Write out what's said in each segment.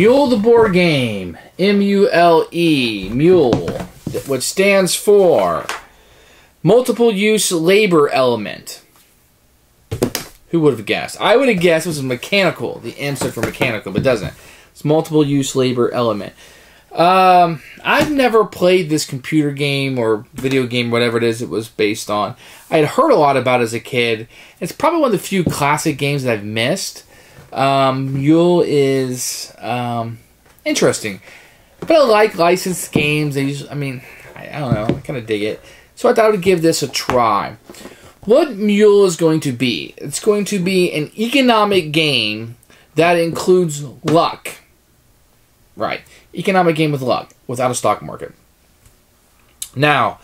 Mule the board game. M U L E. Mule. Which stands for multiple use labor element. Who would have guessed? I would have guessed it was mechanical. The M stood for mechanical, but it doesn't. It's multiple use labor element. Um, I've never played this computer game or video game, whatever it is it was based on. I had heard a lot about it as a kid. It's probably one of the few classic games that I've missed. Um, Mule is um, interesting, but I like licensed games. They usually, I mean, I, I don't know, I kind of dig it. So I thought I would give this a try. What Mule is going to be? It's going to be an economic game that includes luck. Right. Economic game with luck, without a stock market. Now,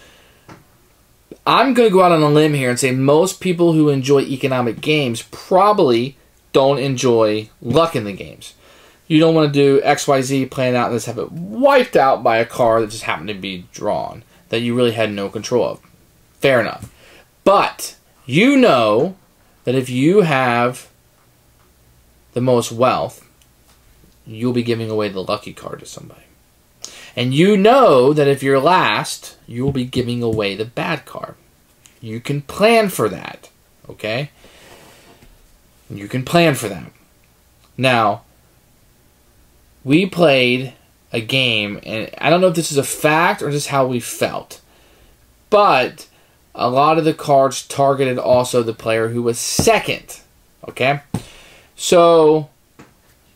I'm going to go out on a limb here and say most people who enjoy economic games probably don't enjoy luck in the games. You don't want to do XYZ, plan out, and just have it wiped out by a card that just happened to be drawn that you really had no control of. Fair enough. But you know that if you have the most wealth, you'll be giving away the lucky card to somebody. And you know that if you're last, you'll be giving away the bad card. You can plan for that, okay? You can plan for that. Now, we played a game, and I don't know if this is a fact or just how we felt, but a lot of the cards targeted also the player who was second, okay? So,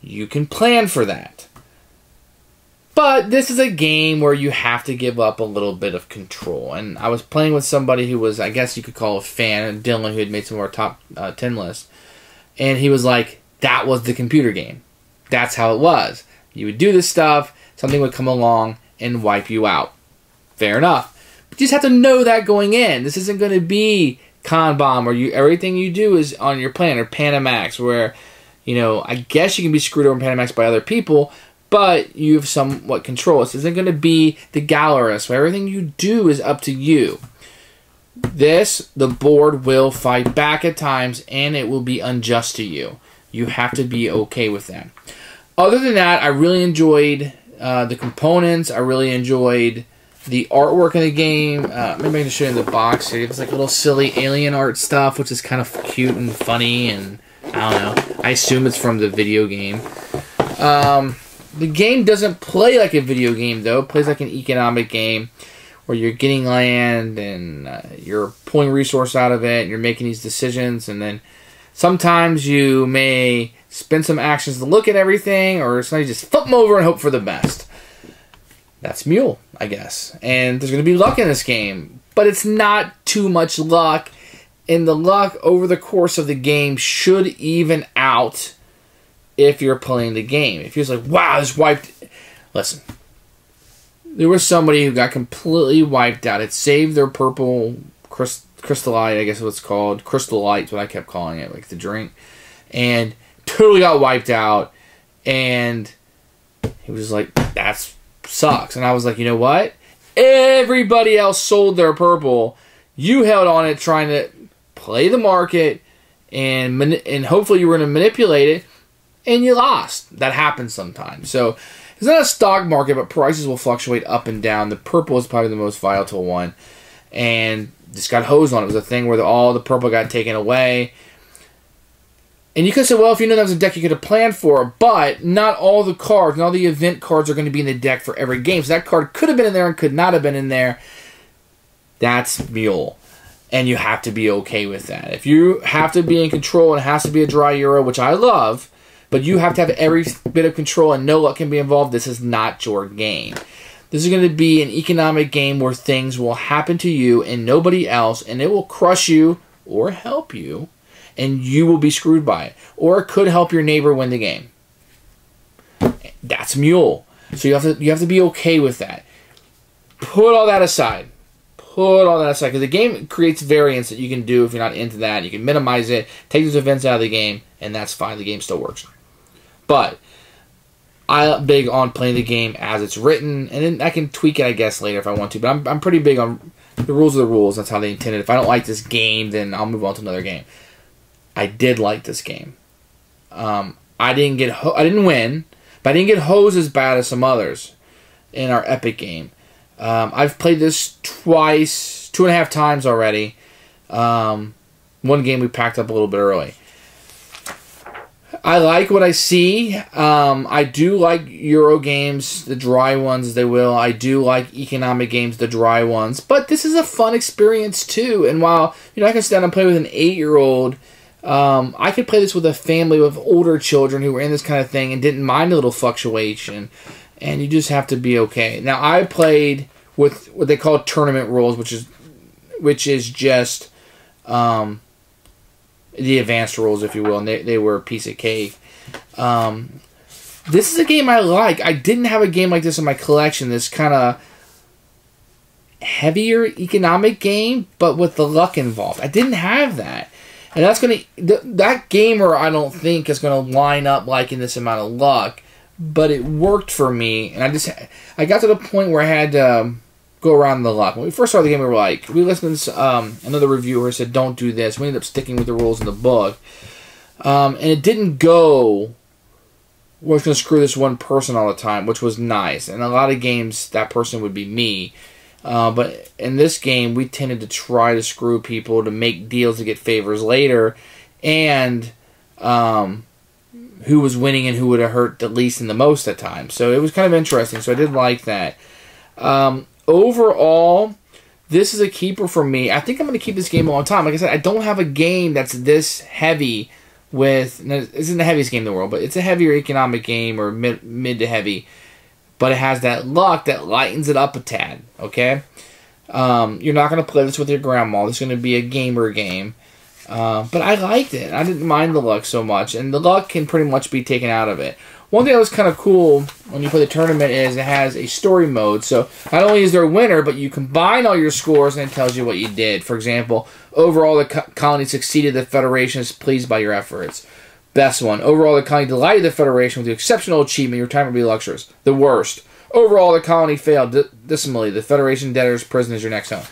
you can plan for that. But this is a game where you have to give up a little bit of control. And I was playing with somebody who was, I guess you could call a fan, Dylan, who had made some of our top uh, 10 lists. And he was like, that was the computer game. That's how it was. You would do this stuff, something would come along and wipe you out. Fair enough. But you just have to know that going in. This isn't going to be Kanban where you everything you do is on your plan or Panamax where you know, I guess you can be screwed over in Panamax by other people, but you have somewhat control. This isn't going to be the Gallerist, where everything you do is up to you. This, the board will fight back at times, and it will be unjust to you. You have to be okay with that. Other than that, I really enjoyed uh, the components. I really enjoyed the artwork in the game. Uh, maybe I can show you in the box here. It's like little silly alien art stuff, which is kind of cute and funny and I don't know. I assume it's from the video game. Um, the game doesn't play like a video game, though. It plays like an economic game where you're getting land and uh, you're pulling resource out of it and you're making these decisions. And then sometimes you may spend some actions to look at everything, or sometimes you just flip them over and hope for the best. That's Mule, I guess. And there's going to be luck in this game, but it's not too much luck and the luck over the course of the game should even out if you're playing the game. If you're like, wow, this wiped. Listen, there was somebody who got completely wiped out. It saved their purple crystallite, I guess what's called crystal light. What I kept calling it, like the drink, and totally got wiped out. And he was like, "That sucks." And I was like, "You know what? Everybody else sold their purple. You held on it, trying to play the market, and and hopefully you were going to manipulate it, and you lost. That happens sometimes. So it's not a stock market, but prices will fluctuate up and down. The purple is probably the most volatile one, and just got hosed on. It was a thing where the, all the purple got taken away. And you could say, well, if you know that was a deck you could have planned for, but not all the cards, not all the event cards are going to be in the deck for every game. So that card could have been in there and could not have been in there. That's Mule and you have to be okay with that. If you have to be in control and it has to be a dry euro, which I love, but you have to have every bit of control and no luck can be involved, this is not your game. This is going to be an economic game where things will happen to you and nobody else, and it will crush you or help you, and you will be screwed by it. Or it could help your neighbor win the game. That's Mule. So you have to you have to be okay with that. Put all that aside put all that aside because the game creates variants that you can do if you're not into that. You can minimize it, take those events out of the game, and that's fine. The game still works. But I'm big on playing the game as it's written, and then I can tweak it, I guess, later if I want to. But I'm, I'm pretty big on the rules of the rules. That's how they intended. If I don't like this game, then I'll move on to another game. I did like this game. Um, I didn't get ho- I didn't win, but I didn't get hosed as bad as some others in our epic game. Um, I've played this twice, two and a half times already. Um, one game we packed up a little bit early. I like what I see. Um, I do like Euro games, the dry ones, they will. I do like economic games, the dry ones. But this is a fun experience too. And while you know I can sit down and play with an eight year old, um, I could play this with a family with older children who were in this kind of thing and didn't mind a little fluctuation. And you just have to be okay. Now I played with what they call tournament rules, which is which is just um, the advanced rules, if you will, and they, they were a piece of cake. Um, this is a game I like. I didn't have a game like this in my collection. This kind of heavier economic game, but with the luck involved. I didn't have that. And that's gonna th- that gamer I don't think is gonna line up liking this amount of luck, but it worked for me, and I just I got to the point where I had um, go around the lock. When we first started the game, we were like, we listened to um, another reviewer said, don't do this. We ended up sticking with the rules in the book. Um, and it didn't go, we're going to screw this one person all the time, which was nice. And a lot of games, that person would be me. Uh, but in this game, we tended to try to screw people to make deals to get favors later. And um, who was winning and who would have hurt the least and the most at times. So it was kind of interesting. So I did like that. Um, overall, this is a keeper for me. I think I'm going to keep this game a long time. Like I said, I don't have a game that's this heavy with. This isn't the heaviest game in the world, but it's a heavier economic game or mid, mid to heavy. But it has that luck that lightens it up a tad. Okay, um, you're not going to play this with your grandma. This is going to be a gamer game. Uh, but I liked it. I didn't mind the luck so much, and the luck can pretty much be taken out of it. One thing that was kind of cool when you play the tournament is it has a story mode. So not only is there a winner, but you combine all your scores and it tells you what you did. For example, overall the co- colony succeeded. The Federation is pleased by your efforts. Best one. Overall, the colony delighted the Federation with the exceptional achievement. Your time will be luxurious. The worst. Overall, the colony failed dismally. The Federation debtors prison is your next home.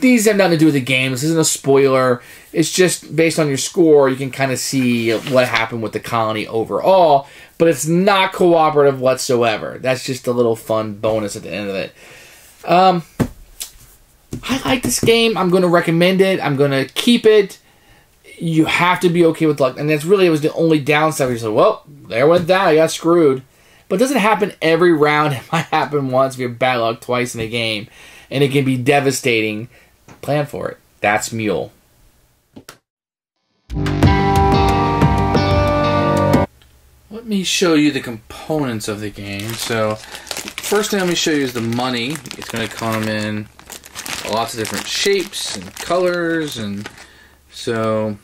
These have nothing to do with the game. This isn't a spoiler. It's just based on your score, you can kind of see what happened with the colony overall but it's not cooperative whatsoever. That's just a little fun bonus at the end of it. Um, I like this game. I'm going to recommend it. I'm going to keep it. You have to be okay with luck, and that's really it was the only downside. You said, "Well, there went that. I got screwed." But it doesn't happen every round. It might happen once if you have bad luck twice in a game, and it can be devastating. Plan for it. That's Mule. let me show you the components of the game. So, first thing let me show you is the money. It's going to come in lots of different shapes and colors, and so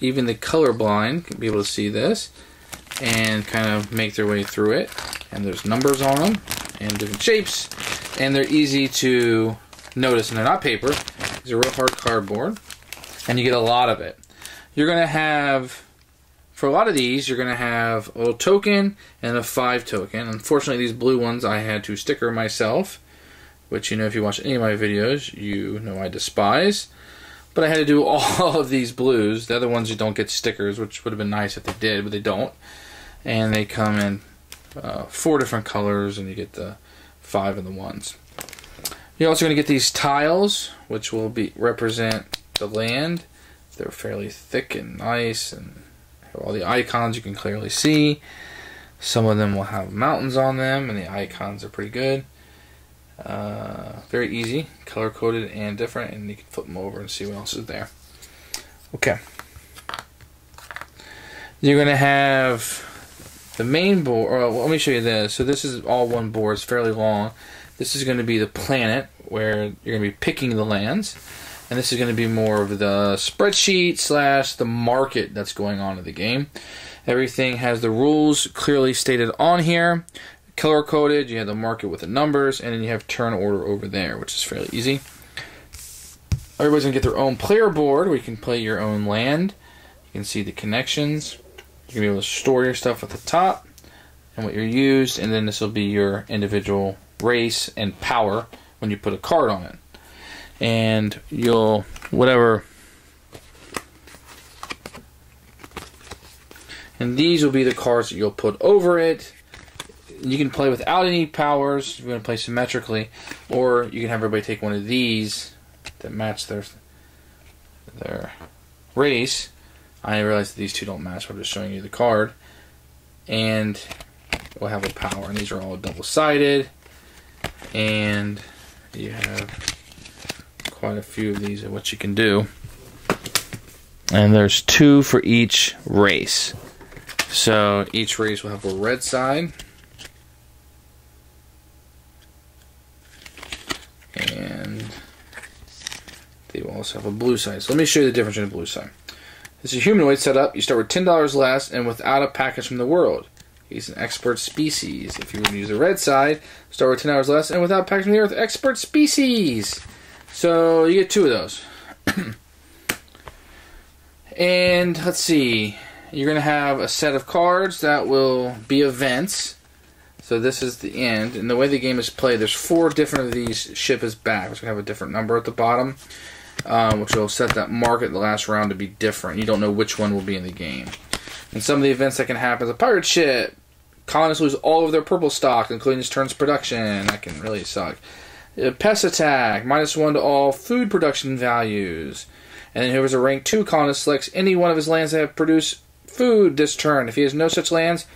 even the colorblind can be able to see this and kind of make their way through it. And there's numbers on them and different shapes, and they're easy to notice. And they're not paper; these are real hard cardboard, and you get a lot of it. You're going to have for a lot of these, you're going to have a little token and a five token. Unfortunately, these blue ones I had to sticker myself, which you know if you watch any of my videos, you know I despise. But I had to do all of these blues. The other ones you don't get stickers, which would have been nice if they did, but they don't. And they come in uh, four different colors, and you get the five and the ones. You're also going to get these tiles, which will be represent the land. They're fairly thick and nice and have all the icons you can clearly see. Some of them will have mountains on them, and the icons are pretty good. Uh, very easy, color coded and different, and you can flip them over and see what else is there. Okay. You're going to have the main board. Well, let me show you this. So, this is all one board, it's fairly long. This is going to be the planet where you're going to be picking the lands and this is going to be more of the spreadsheet slash the market that's going on in the game. Everything has the rules clearly stated on here, color coded. You have the market with the numbers, and then you have turn order over there, which is fairly easy. Everybody's gonna get their own player board where you can play your own land. You can see the connections. You're gonna be able to store your stuff at the top and what you're used, and then this will be your individual race and power when you put a card on it and you'll whatever and these will be the cards that you'll put over it you can play without any powers. If you to play symmetrically, or you can have everybody take one of these that match their their race. I realize that these two don't match. But I'm just showing you the card, and we'll have a power. And these are all double sided, and you have quite a few of these of what you can do. And there's two for each race. So each race will have a red side. And they will also have a blue side. So let me show you the difference in the blue side. This is a humanoid setup. You start with $10 less and without a package from the world. He's an expert species. If you were to use the red side, start with $10 less and without a package from the earth, expert species. So you get two of those. and let's see. You're going to have a set of cards that will be events. So this is the end. And the way the game is played, there's four different of these ship is back, which will have a different number at the bottom, um, which will set that mark at the last round to be different. You don't know which one will be in the game. And some of the events that can happen a pirate ship. Colonists lose all of their purple stock, including this turn's production. That can really suck. A pest attack, minus one to all food production values. And then whoever's a rank 2 colonist selects any one of his lands that have produced food this turn. If he has no such lands,